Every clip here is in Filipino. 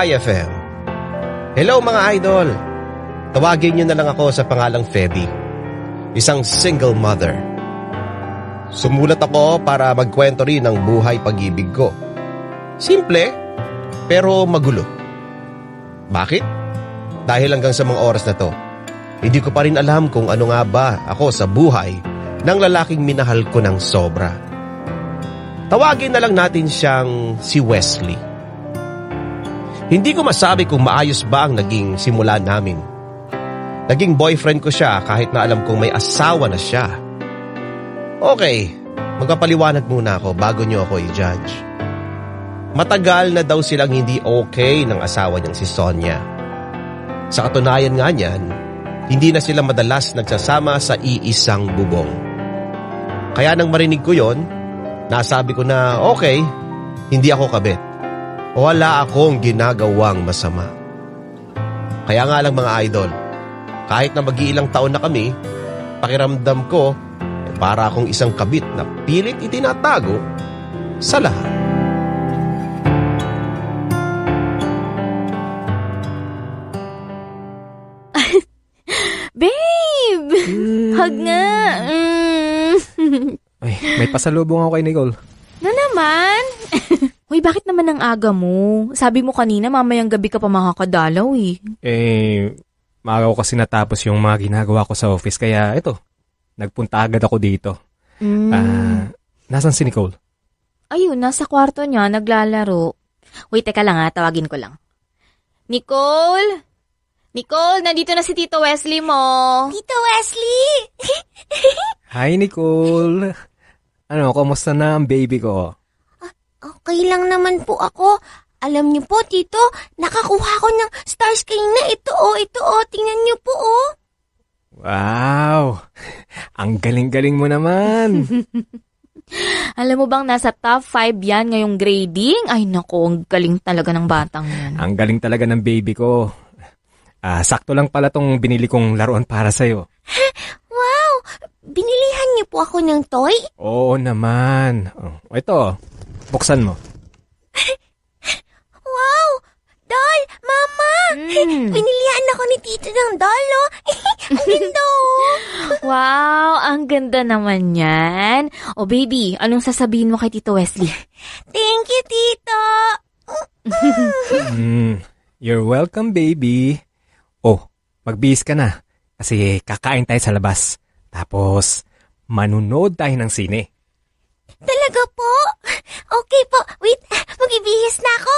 IFM. Hello mga idol! Tawagin niyo na lang ako sa pangalang Feby. Isang single mother. Sumulat ako para magkwento rin ng buhay pag-ibig ko. Simple, pero magulo. Bakit? Dahil hanggang sa mga oras na to, hindi ko pa rin alam kung ano nga ba ako sa buhay ng lalaking minahal ko ng sobra. Tawagin na lang natin siyang si Wesley. Hindi ko masabi kung maayos ba ang naging simula namin. Naging boyfriend ko siya kahit na alam kong may asawa na siya. Okay, magpapaliwanag muna ako bago niyo ako i-judge. Matagal na daw silang hindi okay ng asawa niyang si Sonia. Sa katunayan nga niyan, hindi na sila madalas nagsasama sa iisang bubong. Kaya nang marinig ko yon, nasabi ko na okay, hindi ako kabit wala akong ginagawang masama. Kaya nga lang mga idol, kahit na mag-iilang taon na kami, pakiramdam ko eh, para akong isang kabit na pilit itinatago sa lahat. Babe! Mm. Hug nga! Mm. Ay, may pasalubong ako kay Nicole. Na naman? Uy, bakit naman ang aga mo? Sabi mo kanina mamayang gabi ka pa makakadalaw eh. Eh, maaga ko kasi natapos yung mga ginagawa ko sa office kaya ito, nagpunta agad ako dito. Mm. Ah, nasan si Nicole? Ayun, nasa kwarto niya, naglalaro. Wait, teka lang ha, tawagin ko lang. Nicole? Nicole, nandito na si Tito Wesley mo. Tito Wesley! Hi, Nicole. Ano, kumusta na ang baby ko? Okay lang naman po ako. Alam niyo po, Tito, nakakuha ko ng stars kayo na ito oh, ito oh, tingnan niyo po oh. Wow! Ang galing-galing mo naman. Alam mo bang nasa top 5 yan ngayong grading? Ay nako, ang galing talaga ng batang yan. Ang galing talaga ng baby ko. Ah, sakto lang pala tong binili kong laruan para sa'yo. Wow! Binilihan niyo po ako ng toy? Oo naman. Oh, ito, Buksan mo. wow! Doll! Mama! Mm. Pinilihan ako ni Tito ng doll, oh. ang ganda, oh. Wow, ang ganda naman yan. O baby, anong sasabihin mo kay Tito Wesley? Thank you, Tito. mm, you're welcome, baby. Oh, magbihis ka na. Kasi kakain tayo sa labas. Tapos, manunod tayo ng sine. Talaga po? Okay po. Wait, magibihis na ako.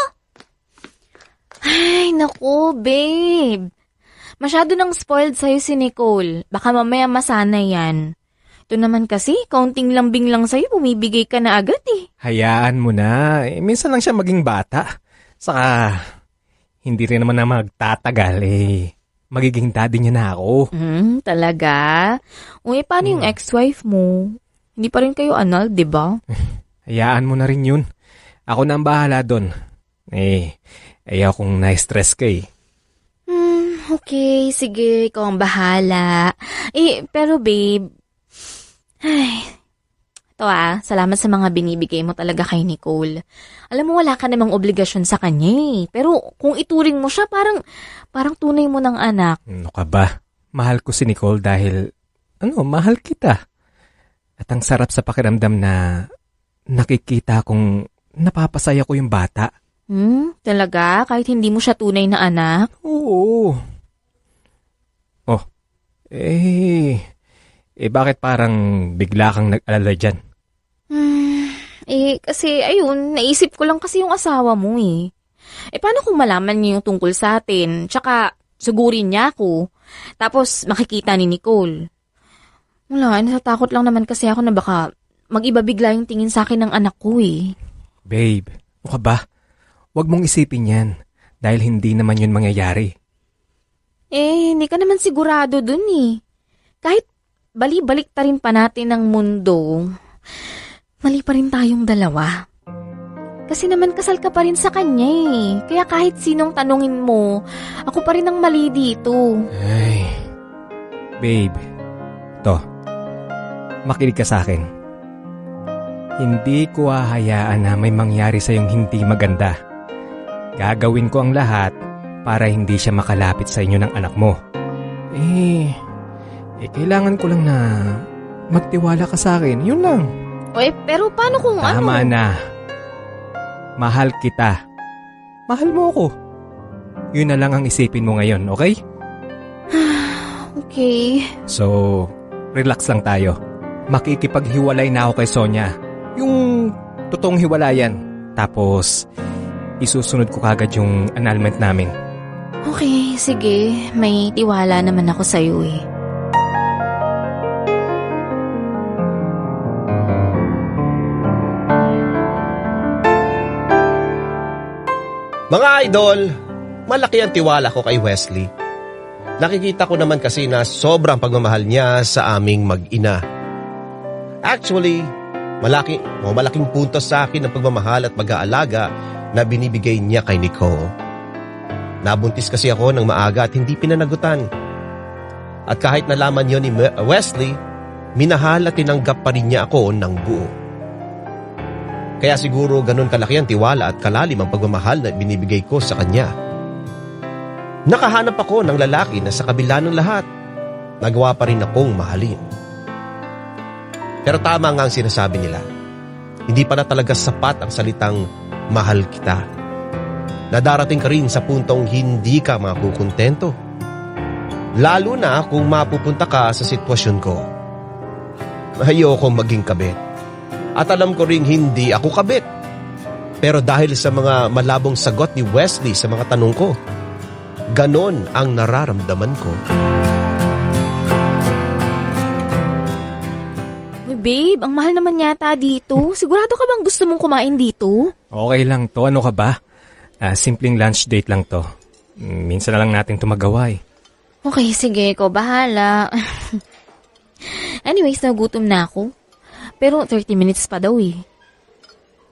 Ay, naku, babe. Masyado nang spoiled sa'yo si Nicole. Baka mamaya masana yan. Ito naman kasi, kaunting lambing lang sa'yo, bumibigay ka na agad eh. Hayaan mo na. Eh, minsan lang siya maging bata. Saka, hindi rin naman na magtatagal eh. Magiging daddy niya na ako. Hmm, talaga? Uy, paano hmm. yung ex-wife mo? Hindi pa rin kayo anal, di ba? Hayaan mo na rin yun. Ako na ang bahala doon. Eh, ayaw kong na-stress ka eh. Hmm, okay, sige, ikaw ang bahala. Eh, pero babe, ay, ito ah, salamat sa mga binibigay mo talaga kay Nicole. Alam mo, wala ka namang obligasyon sa kanya eh. Pero kung ituring mo siya, parang, parang tunay mo ng anak. Ano ka ba? Mahal ko si Nicole dahil, ano, mahal kita. At ang sarap sa pakiramdam na nakikita kong napapasaya ko yung bata. Hmm, talaga? Kahit hindi mo siya tunay na anak? Oo. Oh, eh, eh bakit parang bigla kang nag-alala dyan? Hmm, eh kasi ayun, naisip ko lang kasi yung asawa mo eh. Eh paano kung malaman niya yung tungkol sa atin? Tsaka sugurin niya ako. Tapos makikita ni Nicole. Wala, natatakot lang naman kasi ako na baka mag-iba bigla yung tingin sa akin ng anak ko eh. Babe, o ka ba? Huwag mong isipin yan dahil hindi naman yun mangyayari. Eh, hindi ka naman sigurado dun eh. Kahit bali-balik ta rin pa natin ng mundo, mali pa rin tayong dalawa. Kasi naman kasal ka pa rin sa kanya eh. Kaya kahit sinong tanungin mo, ako pa rin ang mali dito. Ay, babe, to, makinig ka sa akin. Hindi ko hahayaan na may mangyari sa yung hindi maganda. gagawin ko ang lahat para hindi siya makalapit sa inyo ng anak mo. Eh, eh kailangan ko lang na magtiwala ka sa akin. Yun lang. Oy, pero paano kung Tama ano? na. Mahal kita. Mahal mo ako. Yun na lang ang isipin mo ngayon, okay? Okay. So, relax lang tayo. Makikipaghiwalay na ako kay Sonia. Yung totoong hiwalayan. Tapos, isusunod ko kagad yung annulment namin. Okay, sige. May tiwala naman ako sa'yo eh. Mga idol, malaki ang tiwala ko kay Wesley. Nakikita ko naman kasi na sobrang pagmamahal niya sa aming mag-ina. Actually, malaki, o malaking punto sa akin ang pagmamahal at pag-aalaga na binibigay niya kay Nicole. Nabuntis kasi ako ng maaga at hindi pinanagutan. At kahit nalaman yon ni Wesley, minahal at tinanggap pa rin niya ako ng buo. Kaya siguro ganun kalaki ang tiwala at kalalim ang pagmamahal na binibigay ko sa kanya. Nakahanap ako ng lalaki na sa kabila ng lahat, nagawa pa rin akong mahalin. Pero tama nga ang sinasabi nila. Hindi pala talaga sapat ang salitang mahal kita. Nadarating ka rin sa puntong hindi ka makukontento. Lalo na kung mapupunta ka sa sitwasyon ko. Ayokong maging kabit. At alam ko ring hindi ako kabit. Pero dahil sa mga malabong sagot ni Wesley sa mga tanong ko, ganon ang nararamdaman ko. Babe, ang mahal naman yata dito. Sigurado ka bang gusto mong kumain dito? Okay lang to. Ano ka ba? Ah, simpleng lunch date lang to. Minsan na lang natin to magawa eh. Okay, sige, ikaw bahala. Anyways, nagutom na ako. Pero 30 minutes pa daw eh.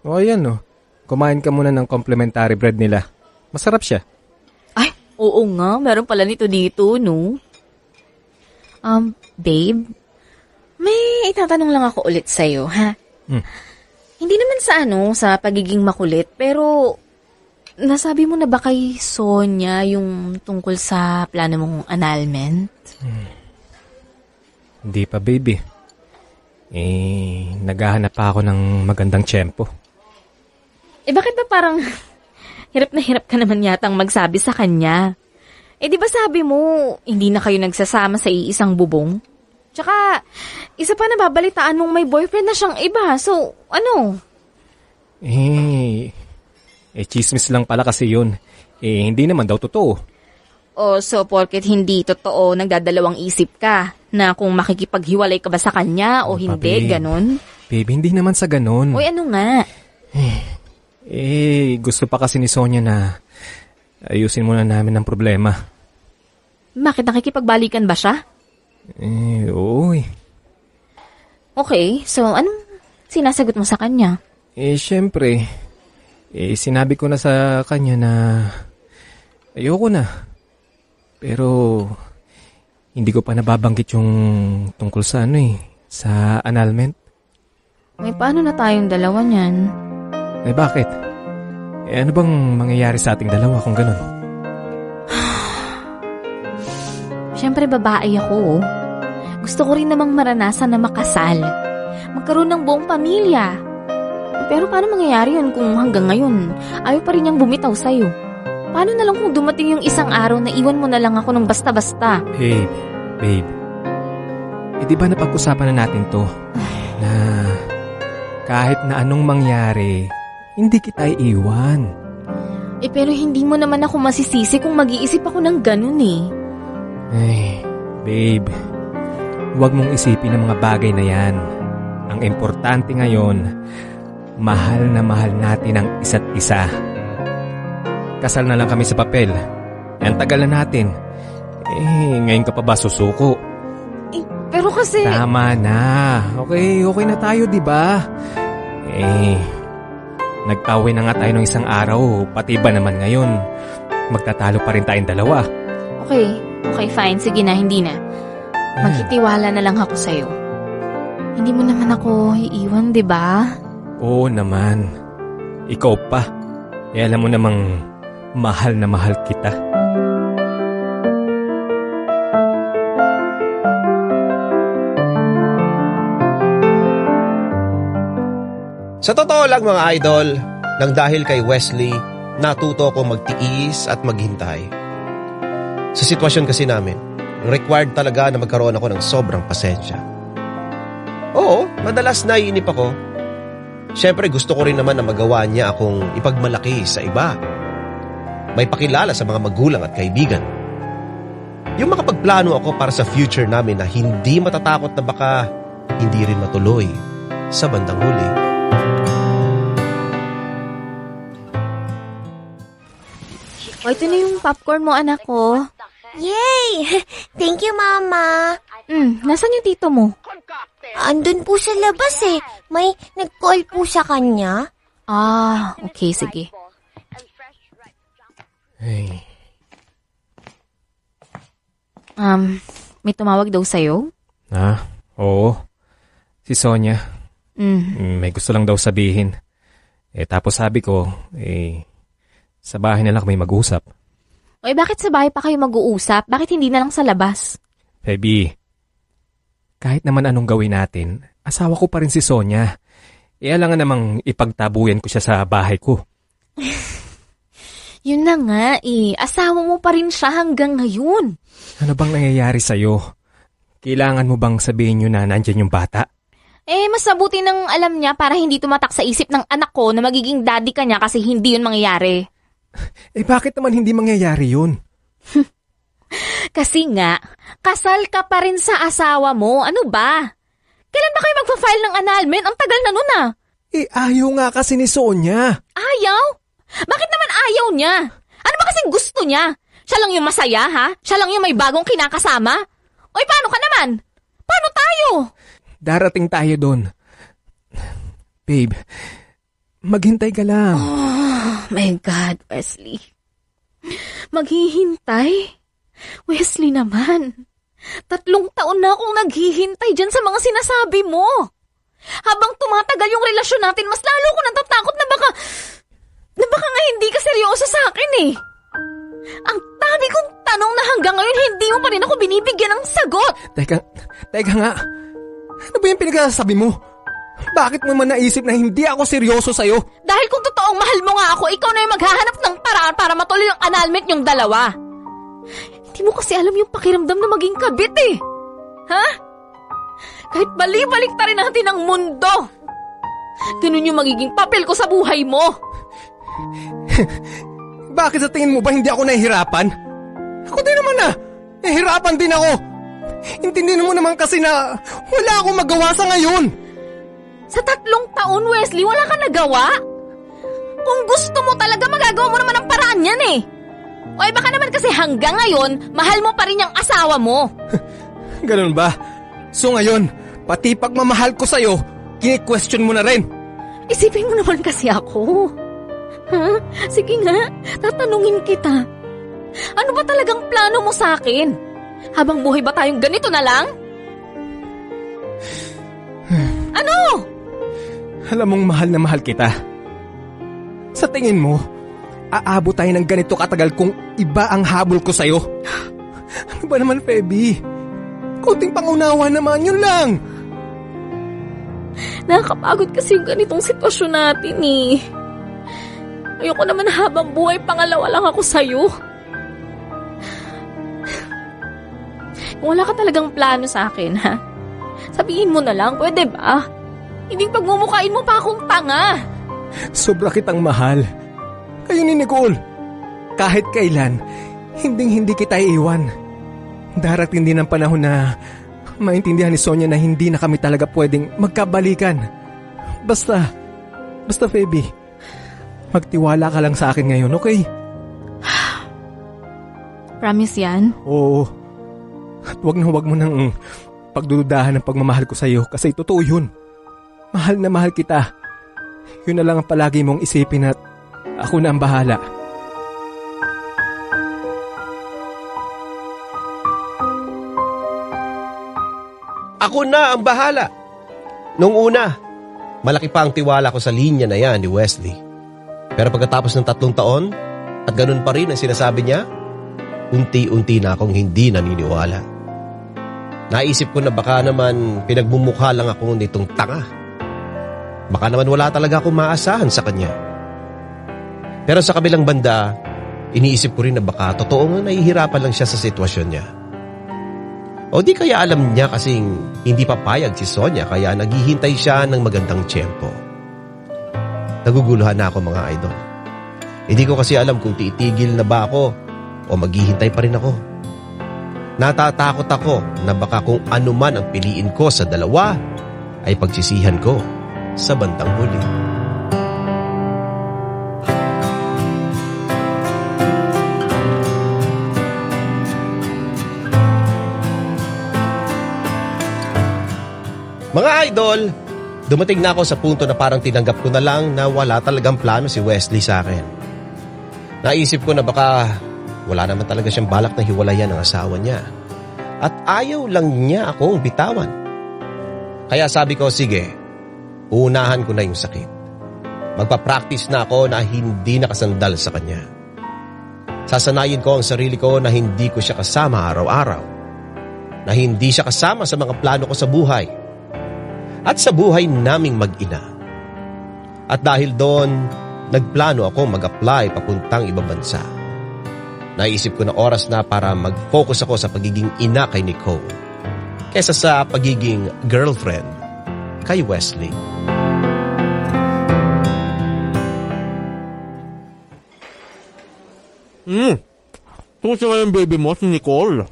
O ayan no. Kumain ka muna ng complimentary bread nila. Masarap siya. Ay, oo nga. Meron pala nito dito, no? Um, babe, may itatanong lang ako ulit sa'yo, ha? Hmm. Hindi naman sa ano, sa pagiging makulit, pero nasabi mo na ba kay Sonia yung tungkol sa plano mong annulment? Hindi pa baby. Eh, naghahanap pa ako ng magandang tiyempo. Eh bakit ba parang hirap na hirap ka naman yatang magsabi sa kanya? Eh di ba sabi mo, hindi na kayo nagsasama sa iisang bubong? Tsaka, isa pa nababalitaan mong may boyfriend na siyang iba. So, ano? Eh, eh chismis lang pala kasi yun. Eh, hindi naman daw totoo. O so, porket hindi totoo, nagdadalawang isip ka na kung makikipaghiwalay ka ba sa kanya o Oh, hindi, papi. ganun? Baby, hindi naman sa ganun. Uy, ano nga? Eh, gusto pa kasi ni Sonia na ayusin muna namin ang problema. Bakit nakikipagbalikan ba siya? Eh, oo eh. Okay, so anong sinasagot mo sa kanya? Eh, syempre, eh, sinabi ko na sa kanya na ayoko na. Pero, hindi ko pa nababanggit yung tungkol sa ano eh, sa annulment. May paano na tayong dalawa niyan? Eh, bakit? Eh, ano bang mangyayari sa ating dalawa kung ganun? Siyempre babae ako. oh. Gusto ko rin namang maranasan na makasal. Magkaroon ng buong pamilya. Pero paano mangyayari yun kung hanggang ngayon ayaw pa rin niyang bumitaw sa'yo? Paano na lang kung dumating yung isang araw na iwan mo na lang ako ng basta-basta? Babe, babe. Eh, di ba napag-usapan na natin to? Na kahit na anong mangyari, hindi kita iiwan. Eh pero hindi mo naman ako masisisi kung mag-iisip ako ng ganun eh. Ay, babe. Huwag mong isipin ang mga bagay na yan. Ang importante ngayon, mahal na mahal natin ang isa't isa. Kasal na lang kami sa papel. Ang tagal na natin. Eh, ngayon ka pa ba susuko? Eh, pero kasi... Tama na. Okay, okay na tayo, di ba? Eh, nagtawin na nga tayo ng isang araw, pati ba naman ngayon? Magtatalo pa rin tayong dalawa. Okay, okay fine. Sige na, hindi na. Magtitiwala na lang ako sa'yo. Hindi mo naman ako iiwan, di ba? Oo naman. Ikaw pa. Eh, alam mo namang mahal na mahal kita. Sa totoo lang mga idol, nang dahil kay Wesley, natuto ko magtiis at maghintay. Sa sitwasyon kasi namin, required talaga na magkaroon ako ng sobrang pasensya. Oo, madalas naiinip ako. Siyempre gusto ko rin naman na magawa niya akong ipagmalaki sa iba. May pakilala sa mga magulang at kaibigan. Yung makapagplano ako para sa future namin na hindi matatakot na baka hindi rin matuloy sa bandang huli. O, ito na yung popcorn mo, anak ko. Yay! Thank you, Mama. Hmm, nasan yung tito mo? Andun po sa labas eh. May nag-call po sa kanya. Ah, okay, sige. Ay, Um, may tumawag daw sa'yo? ah, oo. Si Sonia, Hmm, mm, may gusto lang daw sabihin. Eh tapos sabi ko, eh, sa bahay na lang kami mag-usap. O, eh, bakit sa bahay pa kayo mag-uusap? Bakit hindi na lang sa labas? Baby, kahit naman anong gawin natin, asawa ko pa rin si Sonia. E alangan namang ipagtabuyan ko siya sa bahay ko. Yun na nga eh, asawa mo pa rin siya hanggang ngayon. Ano bang nangyayari sa'yo? Kailangan mo bang sabihin nyo na nandyan yung bata? Eh, mas mabuti nang alam niya para hindi tumatak sa isip ng anak ko na magiging daddy ka niya kasi hindi yun mangyayari. Eh bakit naman hindi mangyayari yun? Kasi nga, kasal ka pa rin sa asawa mo. Ano ba? Kailan ba kayo magpa-file ng annulment? Ang tagal na nun ah. Eh ayaw nga kasi ni Sonia. Ayaw? Bakit naman ayaw niya? Ano ba kasing gusto niya? Siya lang yung masaya, ha? Siya lang yung may bagong kinakasama? Oy, paano ka naman? Paano tayo? Darating tayo doon. Babe, maghintay ka lang. Oh, my God, Wesley. Maghihintay? Wesley naman. Tatlong taon na akong naghihintay dyan sa mga sinasabi mo. Habang tumatagal yung relasyon natin, mas lalo ko natatakot na baka... na baka nga hindi ka seryoso sa akin eh. Ang dami kong tanong na hanggang ngayon hindi mo pa rin ako binibigyan ng sagot. Teka, teka nga. Ano ba yung pinagsasabi mo? Bakit mo man naisip na hindi ako seryoso sa'yo? Dahil kung totoong mahal mo nga ako, ikaw na yung maghahanap ng paraan para matuloy yung annulment yung dalawa. Hindi mo kasi alam yung pakiramdam na maging kabit eh. Ha? Kahit bali-balik ta rin natin ang mundo. Ganun yung magiging papel ko sa buhay mo. Bakit sa tingin mo ba hindi ako nahihirapan? Ako din naman na. Nahihirapan din ako. Intindihin mo naman kasi na wala akong magawa sa ngayon. Sa tatlong taon, Wesley, wala ka nagawa? Kung gusto mo talaga, magagawa mo naman ang paraan yan eh. O eh, baka naman kasi hanggang ngayon, mahal mo pa rin yung asawa mo. Ganun ba? So ngayon, pati pagmamahal ko sa'yo, kini-question mo na rin. Isipin mo naman kasi ako. Ha? Sige nga, tatanungin kita. Ano ba talagang plano mo sa akin? Habang buhay ba tayong ganito na lang? ano? Alam mong mahal na mahal kita. Sa tingin mo, aabot tayo ng ganito katagal kung iba ang habol ko sa'yo. Ano ba naman, Feby? Kunting pangunawa naman, yun lang. Nakakapagod kasi yung ganitong sitwasyon natin eh. Ayoko naman habang buhay pangalawa lang ako sa'yo. Kung wala ka talagang plano sa akin, ha? Sabihin mo na lang, pwede ba? Hindi pagmumukain mo pa akong tanga. Sobra kitang mahal. Kayo ni Nicole. Kahit kailan, hinding-hindi kita iiwan. Darating din ang panahon na maintindihan ni Sonia na hindi na kami talaga pwedeng magkabalikan. Basta, basta Feby, magtiwala ka lang sa akin ngayon, okay? Promise yan? Oo. At wag na wag mo nang pagdududahan ng pagmamahal ko sa iyo kasi totoo yun. Mahal na mahal kita. Yun na lang ang palagi mong isipin at ako na ang bahala. Ako na ang bahala. Nung una, malaki pa ang tiwala ko sa linya na yan ni Wesley. Pero pagkatapos ng tatlong taon, At ganun pa rin ang sinasabi niya, unti-unti na akong hindi naniniwala. Naisip ko na baka naman pinagmumukha lang ako nitong tanga. Baka naman wala talaga akong maasahan sa kanya. Pero sa kabilang banda, iniisip ko rin na baka totoo nga nahihirapan lang siya sa sitwasyon niya. O di kaya alam niya kasing hindi papayag si Sonia kaya naghihintay siya ng magandang tiyempo. Naguguluhan na ako mga idol. Hindi ko kasi alam kung tiitigil na ba ako o maghihintay pa rin ako. Natatakot ako na baka kung ano man ang piliin ko sa dalawa ay pagsisihan ko sa bandang huli. Mga idol, dumating na ako sa punto na parang tinanggap ko na lang na wala talagang plano si Wesley sa akin. Naisip ko na baka wala naman talaga siyang balak na hiwalayan ng asawa niya. At ayaw lang niya akong bitawan. Kaya sabi ko, sige, uunahan ko na yung sakit. Magpa-practice na ako na hindi nakasandal sa kanya. Sasanayin ko ang sarili ko na hindi ko siya kasama araw-araw. Na hindi siya kasama sa mga plano ko sa buhay. At sa buhay naming mag-ina. At dahil doon, nagplano ako mag-apply papuntang ibang bansa. Naisip ko na oras na para mag-focus ako sa pagiging ina kay Nicole kesa sa pagiging girlfriend kay Wesley. Hmm. Kumusta nga yung baby mo, si Nicole?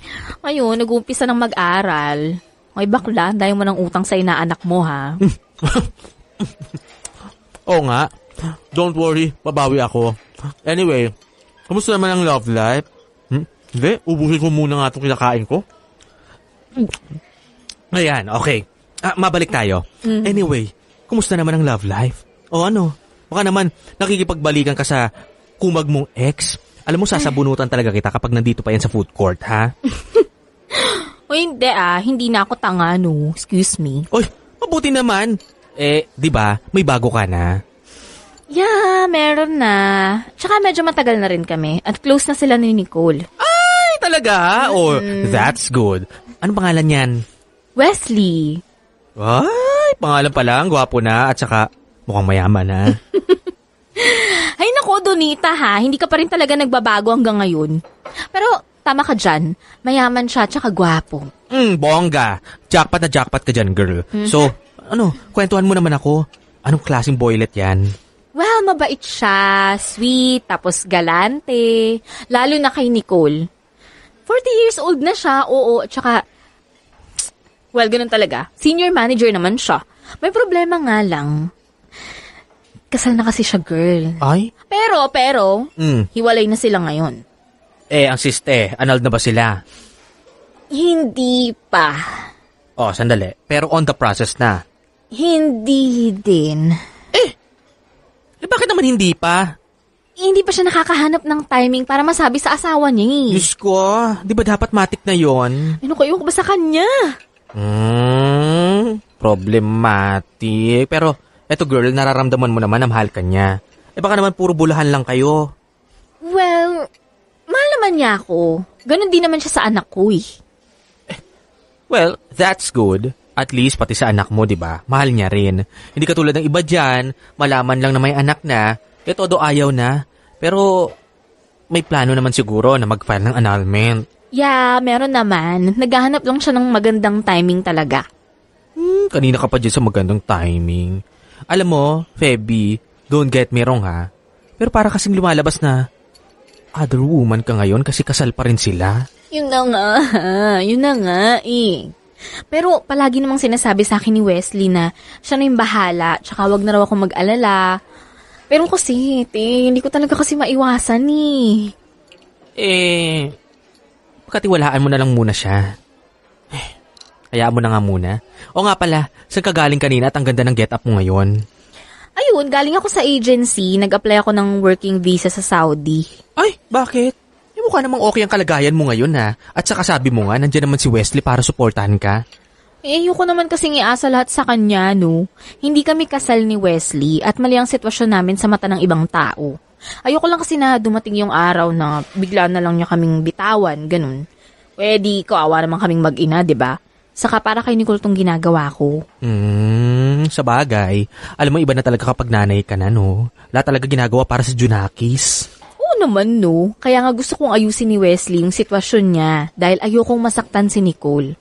Ayun, nag-uumpisa ng mag-aral. Ay bakla, dahil mo ng utang sa inaanak mo ha. Oo nga. Don't worry, babawi ako. Anyway, kumusta naman ang love life? Hmm? Hindi, ubusin ko muna nga itong kinakain ko. Ayan, okay. Ah, mabalik tayo. Anyway, kumusta naman ang love life? O ano, baka naman nakikipagbalikan ka sa kumag mong ex. Alam mo, sasabunutan talaga kita kapag nandito pa yan sa food court, ha? o hindi ah, hindi na ako tanga no. Excuse me. Oy, mabuti naman. Eh, di ba, may bago ka na. Yeah, meron na. Tsaka medyo matagal na rin kami. At close na sila ni Nicole. Ay, talaga? Oh, that's good. Anong pangalan yan? Wesley. Ay, pangalan pa lang, gwapo na, at saka mukhang mayaman na. Nako, Donita ha. Hindi ka pa rin talaga nagbabago hanggang ngayon. Pero tama ka dyan. Mayaman siya tsaka gwapo. Hmm, bongga. Jackpot na jackpot ka dyan, girl. So, ano, kwentuhan mo naman ako. Anong klaseng boylet yan? Well, mabait siya. Sweet, tapos galante. Lalo na kay Nicole. 40 years old na siya, oo. Tsaka, well, ganun talaga. Senior manager naman siya. May problema nga lang. Kasal na kasi siya, girl. Ay? Pero, pero, Hmm. hiwalay na sila ngayon. Eh, ang siste, anal na ba sila? Hindi pa. Oh, sandali. Pero on the process na. Hindi din. Eh, bakit naman hindi pa? Hindi pa siya nakakahanap ng timing para masabi sa asawa niya eh. Diyos ko, di ba dapat matik na yon? Ano kayo ba sa kanya? Hmm, problematic. Pero, eto girl, nararamdaman mo naman na mahal ka niya. Eh baka naman puro bulahan lang kayo. Well, mahal naman niya ako. Ganon din naman siya sa anak ko eh. Well, that's good. At least pati sa anak mo, 'di ba? Mahal niya rin. Hindi katulad ng iba diyan, malaman lang na may anak na, eh todo ayaw na. Pero may plano naman siguro na mag-file ng annulment. Yeah, meron naman. Naghahanap lang siya ng magandang timing talaga. Hmm, kanina ka pa dyan sa magandang timing. Alam mo, Feby, don't get me wrong ha. Pero para kasing lumalabas na other woman ka ngayon kasi kasal pa rin sila. Yun na nga, yun na nga eh. Pero palagi namang sinasabi sa akin ni Wesley na siya na yung bahala, tsaka wag na raw ako mag-alala. Pero kasi, te, hindi ko talaga kasi maiwasan eh. Eh, pagkatiwalaan mo na lang muna siya. Hayaan mo na nga muna. O nga pala, saan ka galing kanina at ang ganda ng get up mo ngayon? Ayun, galing ako sa agency, nag-apply ako ng working visa sa Saudi. Ay, bakit? Eh, mukha namang okay ang kalagayan mo ngayon ha. At saka sabi mo nga, nandiyan naman si Wesley para suportahan ka. Eh, ayoko naman kasing iasa lahat sa kanya, no? Hindi kami kasal ni Wesley at mali ang sitwasyon namin sa mata ng ibang tao. Ayoko lang kasi na dumating yung araw na bigla na lang niya kaming bitawan, ganun. Pwede, kawawa naman kaming mag-ina, di ba? Saka para kay Nicole tong ginagawa ko. Hmm, sa bagay. Alam mo, iba na talaga kapag nanay ka na, no? Lahat talaga ginagawa para sa Junakis. Oo naman, no. Kaya nga gusto kong ayusin ni Wesley yung sitwasyon niya dahil ayokong masaktan si Nicole.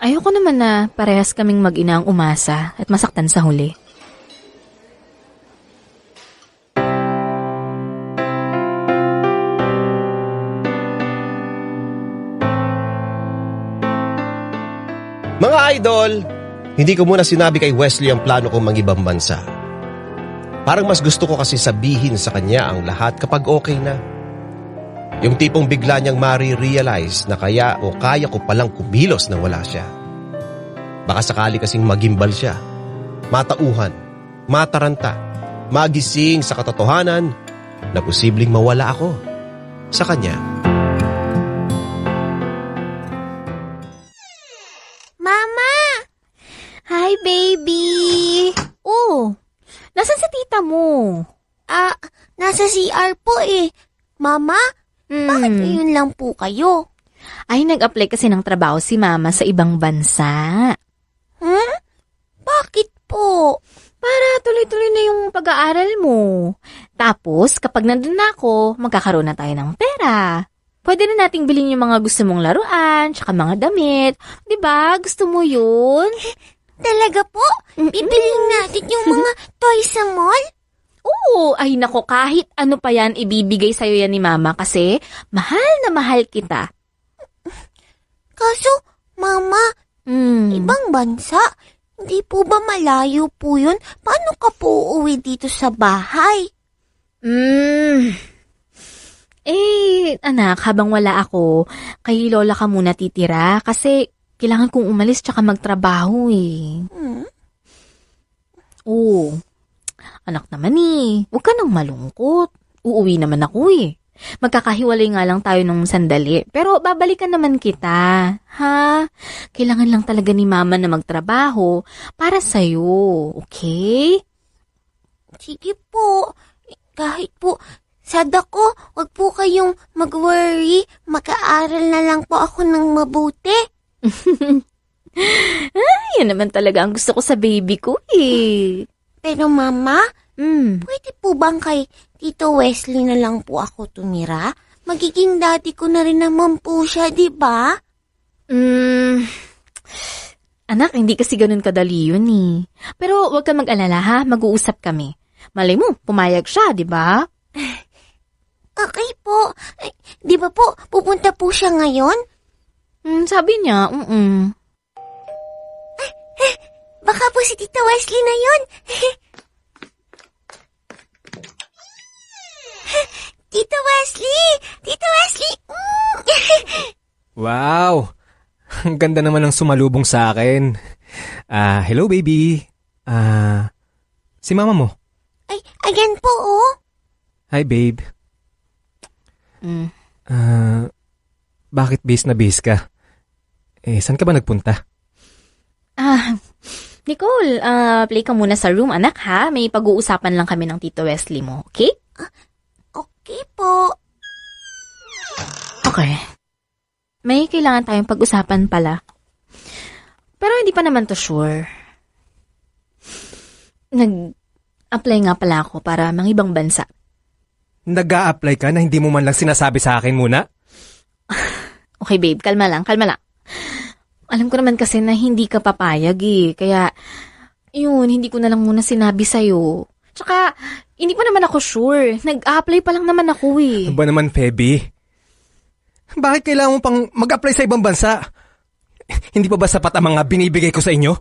Ayoko naman na parehas kaming mag-ina ang umasa at masaktan sa huli. Idol, hindi ko muna sinabi kay Wesley ang plano kong mangibang bansa. Parang mas gusto ko kasi sabihin sa kanya ang lahat kapag okay na. Yung tipong bigla niyang marirealize na kaya o kaya ko palang kumilos na wala siya. Baka sakali kasing magimbal siya. Matauhan, mataranta, magising sa katotohanan na posibleng mawala ako sa kanya. Mama! CR po eh. Mama, bakit Hmm. ngayon lang po kayo? Ay, nag-apply kasi ng trabaho si mama sa ibang bansa. Hmm? Bakit po? Para tuloy-tuloy na yung pag-aaral mo. Tapos, kapag nandun na ako, magkakaroon na tayo ng pera. Pwede na nating bilhin yung mga gusto mong laruan, tsaka mga damit. 'Di ba? Gusto mo yun? Talaga po? Bibiling natin yung mga toys sa mall? Oo, ay nako, kahit ano pa yan, ibibigay sa'yo yan ni mama kasi mahal na mahal kita. Kaso, Mama, Hmm. ibang bansa? Hindi po ba malayo po yun? Paano ka po uuwi dito sa bahay? Mm. Eh, anak, habang wala ako, kay lola ka muna titira kasi kailangan kong umalis tsaka magtrabaho eh. Hmm? Oo. Anak naman eh, huwag ka nang malungkot. Uuwi naman ako eh. Magkakahiwalay nga lang tayo nung sandali. Pero babalikan naman kita. Ha? Kailangan lang talaga ni mama na magtrabaho para sa'yo. Okay? Sige po. Kahit po, sad ako, wag po kayong mag-worry. Mag-aaral na lang po ako ng mabuti. Yan naman talaga ang gusto ko sa baby ko eh. Pero Mama, Mm. pwede po bang kay Tito Wesley na lang po ako tumira? Magiging daddy ko na rin naman po siya, di ba? Mm. Anak, hindi kasi ganun kadali yun eh. Pero huwag ka mag-alala ha, mag-uusap kami. Malay mo, pumayag siya, di ba? Okay po. Eh, di ba po, pupunta po siya ngayon? Mm, sabi niya, mm Baka po si Tito Wesley na yun. Tito Wesley! Tito Wesley! Mm. Wow! Ang ganda naman ng sumalubong sa akin. Ah, hello baby. Ah, si mama mo. Ay, ayan po oh. Hi babe. Mm. Ah, bakit bis na bis ka? Eh, saan ka ba nagpunta? Ah, Nicole, ah, play ka muna sa room, anak ha. May pag-uusapan lang kami ng Tito Wesley mo, okay? Okay po. Okay. May kailangan tayong pag-usapan pala. Pero hindi pa naman to sure. Nag-apply nga pala ako para mang ibang bansa. nag apply ka na hindi mo man lang sinasabi sa akin muna? Okay babe, kalma lang, kalma lang. Alam ko naman kasi na hindi ka papayag eh. Kaya, yun, hindi ko na lang muna sinabi sa'yo. Tsaka, hindi pa naman ako sure. Nag-apply pa lang naman ako eh. Ano ba naman, Feby? Bakit kailangan mo pang mag-apply sa ibang bansa? Hindi pa ba sapat ang mga binibigay ko sa inyo?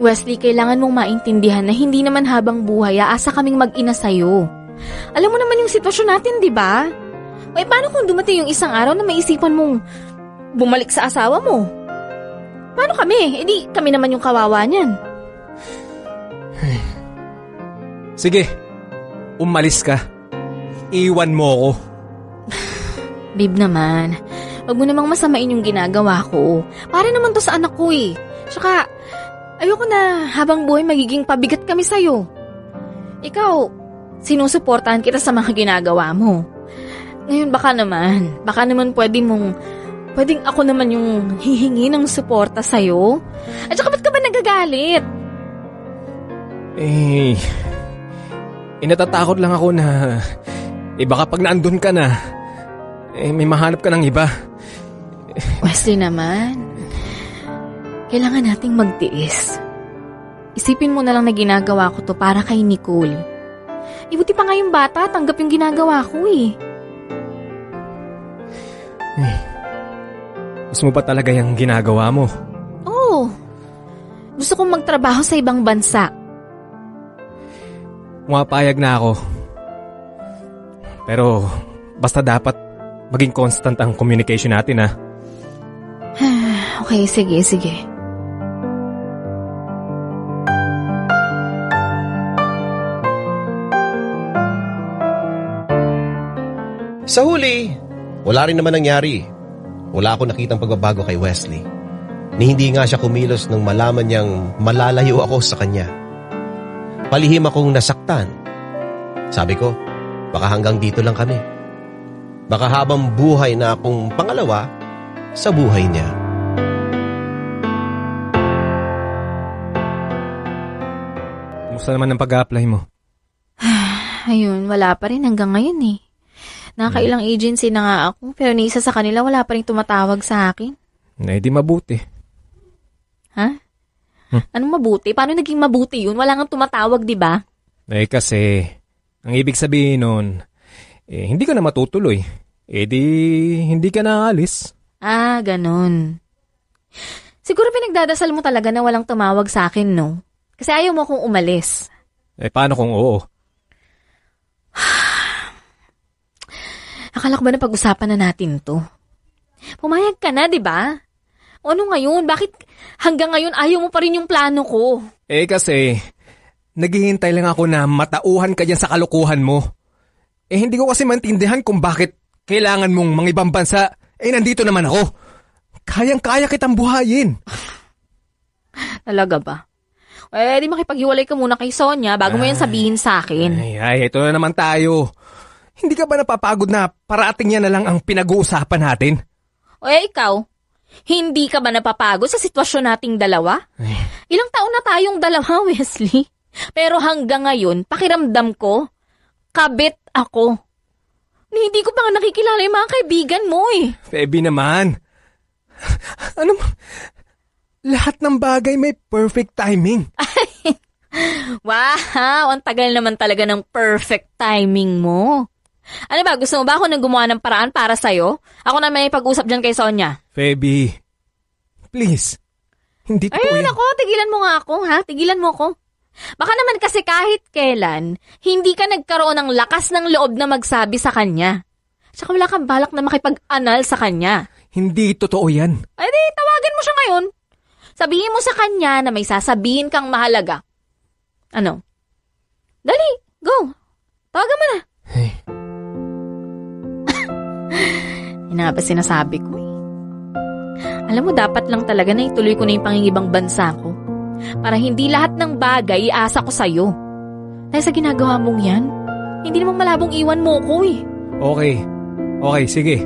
Wesley, kailangan mong maintindihan na hindi naman habang buhay aasa kaming mag-ina sa'yo. Alam mo naman yung sitwasyon natin, di ba? Ay, paano kung dumating yung isang araw na maisipan mong bumalik sa asawa mo? Paano kami? Di, kami naman yung kawawa niyan. Sige, umalis ka. Iwan mo ako. Babe naman, wag mo namang masamain yung ginagawa ko. Para naman to sa anak ko eh. Tsaka, ayoko na habang buhay magiging pabigat kami sa'yo. Ikaw, sinusuportahan kita sa mga ginagawa mo. Ngayon baka naman, baka naman pwede mong, pwedeng ako naman yung hihingi ng suporta sa'yo. At saka ba't ka ba nagagalit? Eh, inatatakot lang ako na, eh baka pag naandun ka na, eh may mahanap ka ng iba. Wesley naman, kailangan nating magtiis. Isipin mo na lang na ginagawa ko to para kay Nicole. Eh, buti pa nga yung bata, tanggap yung ginagawa ko eh. Gusto mo ba talaga yung ginagawa mo? Oo. Gusto kong magtrabaho sa ibang bansa. Pumapayag na ako. Pero, basta dapat maging constant ang communication natin ha. Okay, sige, sige. Sa huli, wala rin naman nangyari. Wala akong nakitang pagbabago kay Wesley. Ni hindi nga siya kumilos nang malaman niyang malalayo ako sa kanya. Palihim akong nasaktan. Sabi ko, baka hanggang dito lang kami. Baka habang buhay na akong pangalawa sa buhay niya. Kumusta naman ang pag-apply mo? Ayun, wala pa rin hanggang ngayon eh. Nakailang agency na nga ako, pero ni isa sa kanila wala pa rin tumatawag sa akin. Eh, di mabuti. Ha? Hmm. Anong mabuti? Paano naging mabuti yun? Wala nga tumatawag, di ba? Eh kasi, ang ibig sabihin nun, eh, hindi ka na matutuloy. Eh di, hindi ka na alis. Ah, ganun. Siguro pinagdadasal mo talaga na walang tumawag sa akin, no? Kasi ayaw mo akong umalis. Eh paano kung oo? Akala ko ba na pag-usapan na natin to? Pumayag ka na, di ba? Ano ngayon? Bakit hanggang ngayon ayaw mo pa rin yung plano ko? Eh kasi, naghihintay lang ako na matauhan ka dyan sa kalukuhan mo. Eh hindi ko kasi maintindihan kung bakit kailangan mong mga ibang bansa. Eh nandito naman ako. Kayang-kaya kitang buhayin. Talaga ba? Eh, di makipaghiwalay ka muna kay Sonia bago mo yan sabihin sa akin. Ay, ay, ito na naman tayo. Hindi ka ba napapagod na parating yan na lang ang pinag-uusapan natin? O eh, ikaw? Hindi ka ba napapagod sa sitwasyon nating dalawa? Ilang taon na tayong dalawa, Wesley. Pero hanggang ngayon, pakiramdam ko, kabit ako. Hindi ko pa nga nakikilala yung mga kaibigan mo eh. Feby naman. Ano? Lahat ng bagay may perfect timing. Wow, ang tagal naman talaga ng perfect timing mo. Ano ba, gusto mo ba ako nang gumawa ng paraan para sa'yo? Ako na may pag-usap dyan kay Sonia. Feby, please. Hindi ko Ay, yan. nako, tigilan mo nga ako, ha? Tigilan mo ako. Baka naman kasi kahit kailan, hindi ka nagkaroon ng lakas ng loob na magsabi sa kanya. Tsaka wala kang balak na makipag-anal sa kanya. Hindi totoo yan. Ay di, tawagan mo siya ngayon. Sabihin mo sa kanya na may sasabihin kang mahalaga. Ano? Dali, go. Tawagan mo na. Hey. Yan na nga ba sinasabi ko eh. Alam mo, dapat lang talaga na ituloy ko na yung pangingibang bansa ko. Para hindi lahat ng bagay iasa ko sa'yo. Dahil sa ginagawa mong yan, hindi namang malabong iwan mo ko eh. Okay. Okay, sige.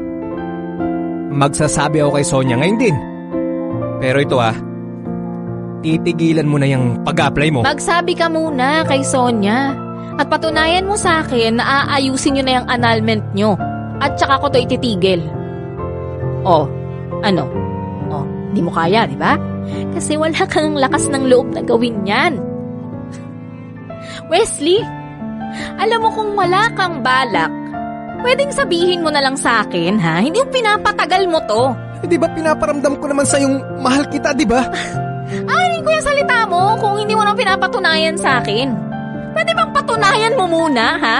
Magsasabi ako kay Sonia ngayon din. Pero ito ah, titigilan mo na yung pag-apply mo. Magsabi ka muna kay Sonia. At patunayan mo sa akin na aayusin nyo na yung annulment nyo. At tsaka ko to ititigil. Oh, ano? Oh, di mo kaya, di ba? Kasi wala kang lakas ng loob na gawin yan. Wesley, alam mo kung wala kang balak, pwedeng sabihin mo na lang sa akin, ha? Hindi yung pinapatagal mo to. Eh, di ba pinaparamdam ko naman sa yung mahal kita, di ba? Ay, ko yung salita mo kung hindi mo nang pinapatunayan sa akin. Pwede bang patunayan mo muna, ha?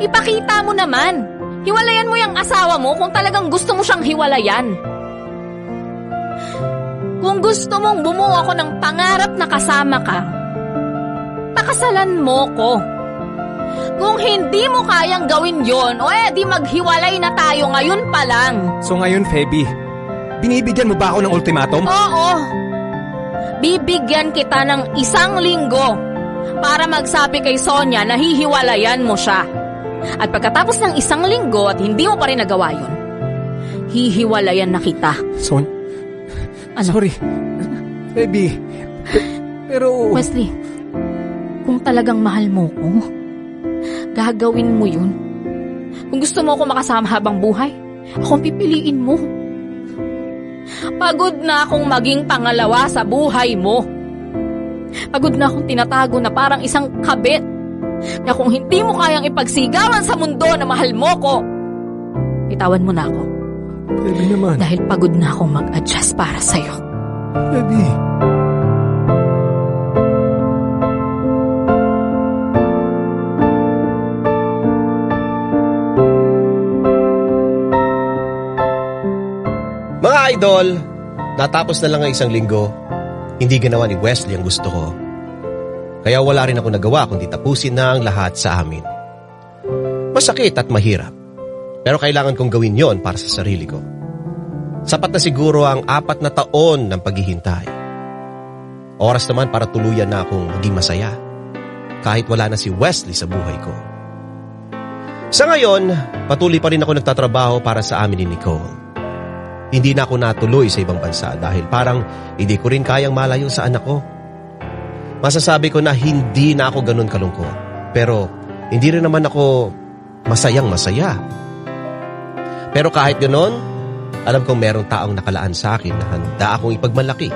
Ipakita mo naman. Hiwalayan mo yung asawa mo kung talagang gusto mo siyang hiwalayan. Kung gusto mong bumuo ako ng pangarap na kasama ka, pakasalan mo ko. Kung hindi mo kayang gawin yon, o eh di maghiwalay na tayo ngayon pa lang. So ngayon, Feby, binibigyan mo ba ako ng ultimatum? Oo. Bibigyan kita ng isang linggo para magsabi kay Sonia na hihiwalayan mo siya. At pagkatapos ng isang linggo at hindi mo pa rin nagawa yun, hihiwalayan na kita. Son, Ano? sorry. Baby, pe- pero... Wesley, kung talagang mahal mo ko, gagawin mo yun. Kung gusto mo ako makasama habang buhay, akong pipiliin mo. Pagod na akong maging pangalawa sa buhay mo. Pagod na akong tinatago na parang isang kabit na kung hindi mo kayang ipagsigawan sa mundo na mahal mo ko, itawan mo na ako Baby naman. dahil pagod na akong mag-adjust para sa'yo. Baby. Mga idol, natapos na lang ang isang linggo. Hindi ginawa ni Wesley ang gusto ko. Kaya wala rin ako nagawa kundi tapusin na ang lahat sa amin. Masakit at mahirap. Pero kailangan kong gawin yon para sa sarili ko. Sapat na siguro ang apat na taon ng paghihintay. Oras naman para tuluyan na akong maging masaya. Kahit wala na si Wesley sa buhay ko. Sa ngayon, patuloy pa rin ako nagtatrabaho para sa amin ni Nicole. Hindi na ako natuloy sa ibang bansa dahil parang hindi ko rin kayang malayo sa anak ko. Masasabi ko na hindi na ako ganun kalungkot. Pero hindi rin naman ako masayang masaya. Pero kahit ganun, alam kong merong taong nakalaan sa akin na handa akong ipagmalaki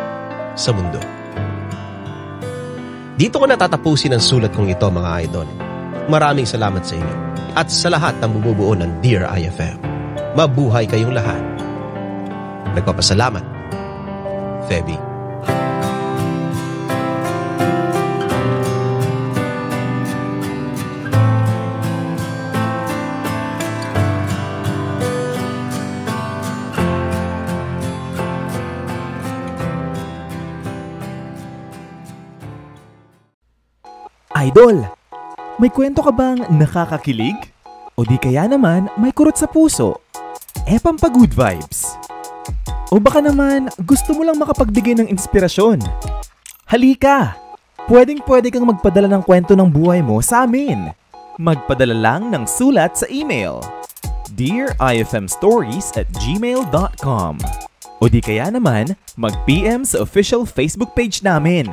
sa mundo. Dito ko natatapusin ang sulat kong ito mga idol. Maraming salamat sa inyo at sa lahat ng bumubuo ng Dear IFM. Mabuhay kayong lahat. Nagpapasalamat. Feby. Idol, may kwento ka bang nakakakilig? O di kaya naman may kurot sa puso? E pampa good vibes. O baka naman gusto mo lang makapagbigay ng inspirasyon? Halika! Pwedeng pwede kang magpadala ng kwento ng buhay mo sa amin. Magpadala lang ng sulat sa email Dear IFM Stories at gmail.com O di kaya naman, mag-PM sa official Facebook page namin.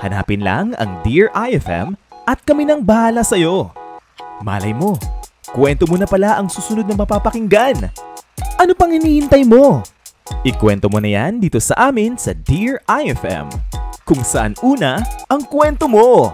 Hanapin lang ang Dear IFM at kami nang bahala sa'yo. Malay mo, kwento mo na pala ang susunod na mapapakinggan. Ano pang hinihintay mo? Ikwento mo na yan dito sa amin sa Dear IFM. Kung saan una ang kwento mo.